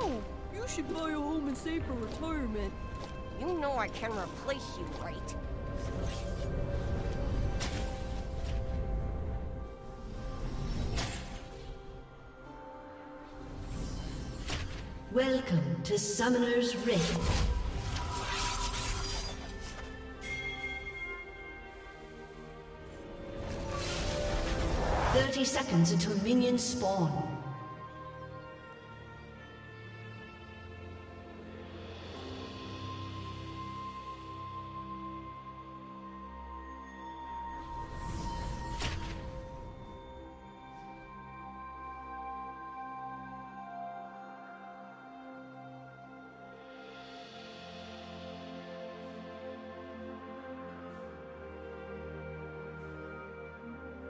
No, you should buy a home and save for retirement. You know I can replace you, right? Welcome to Summoner's Rift. Thirty seconds until minions spawn.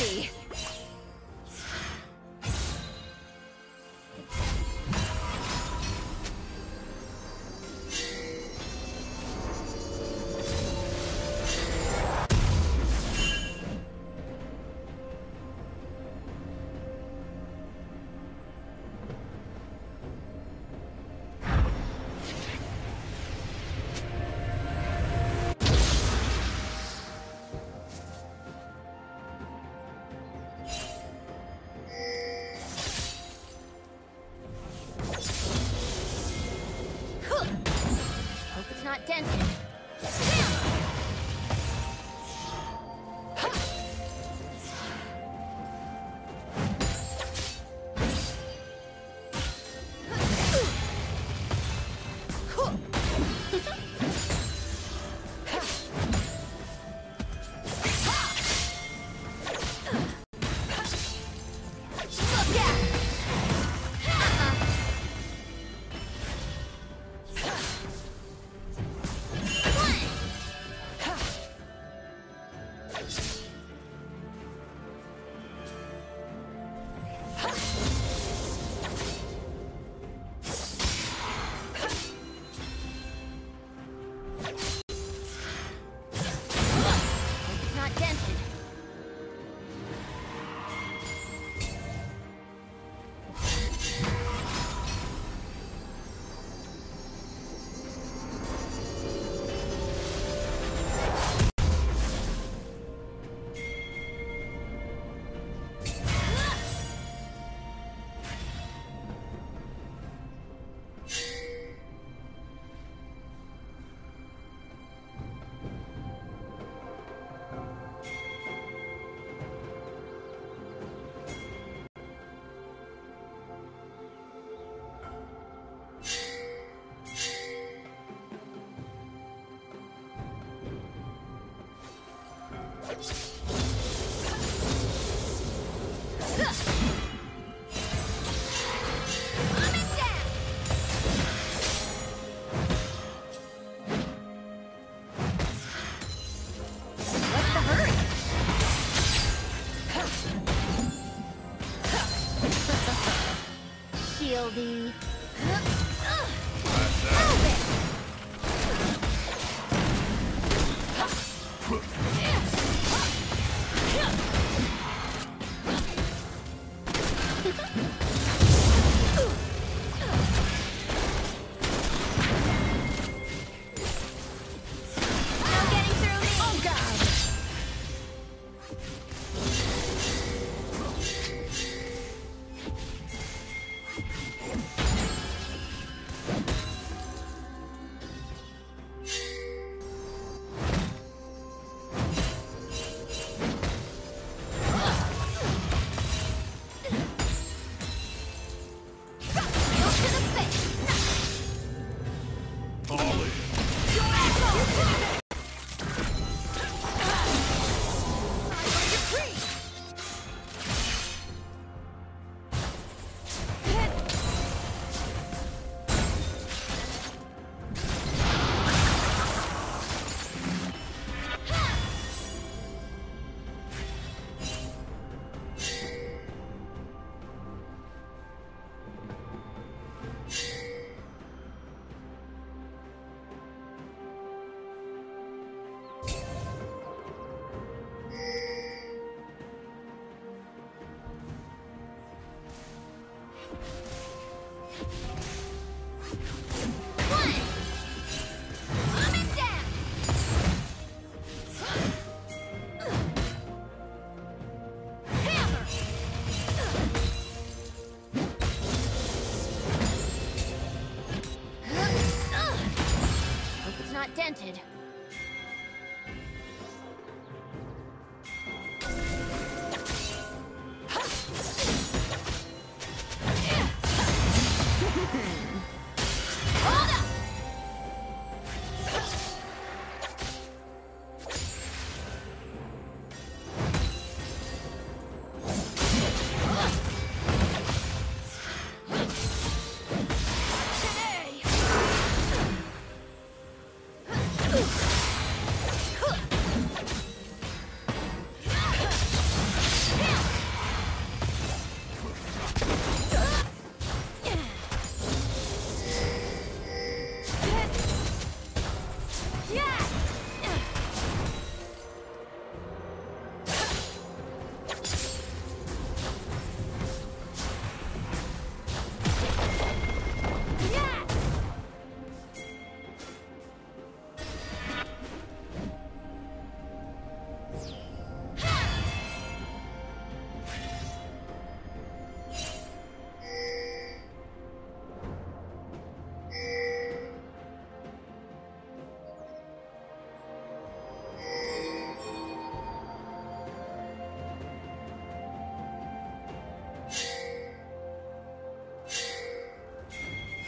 Ready. Shieldy. It's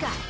か。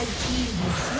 Red team. has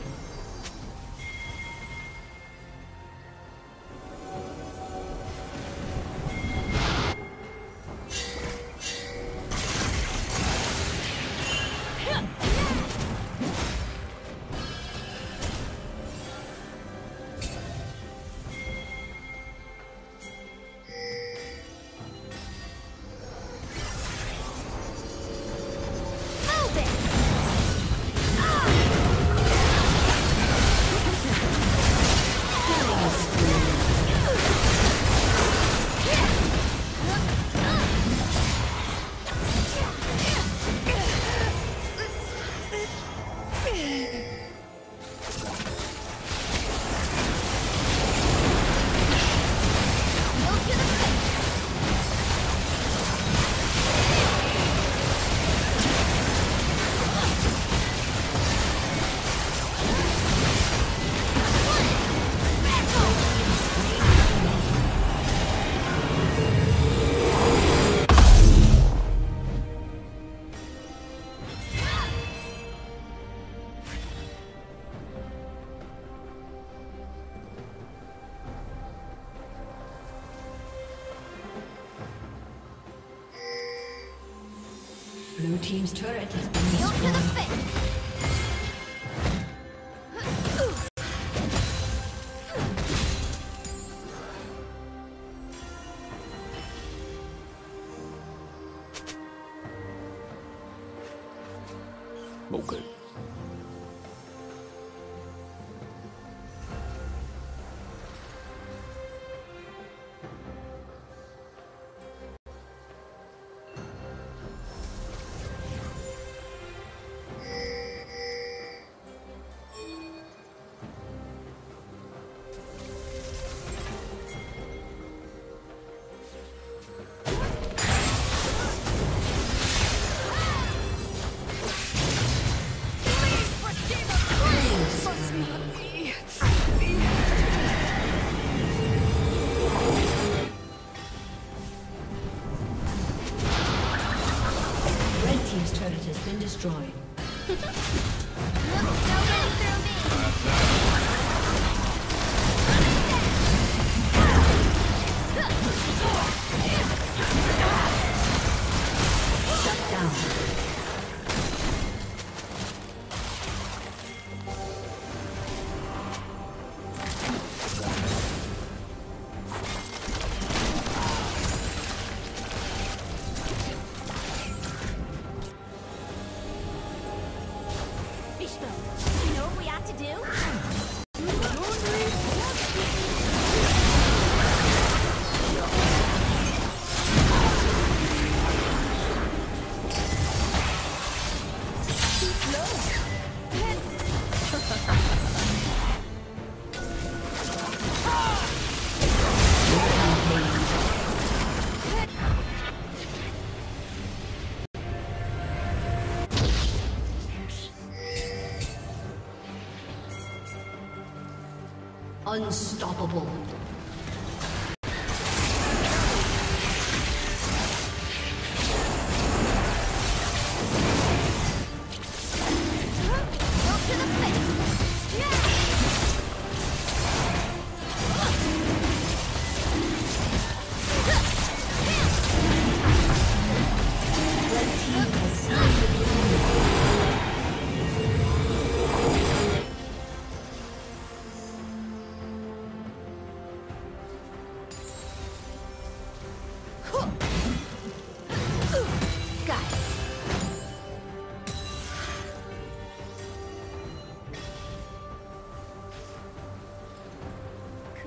Unstoppable.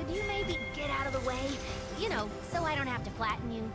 Could you maybe get out of the way? You know, so I don't have to flatten you.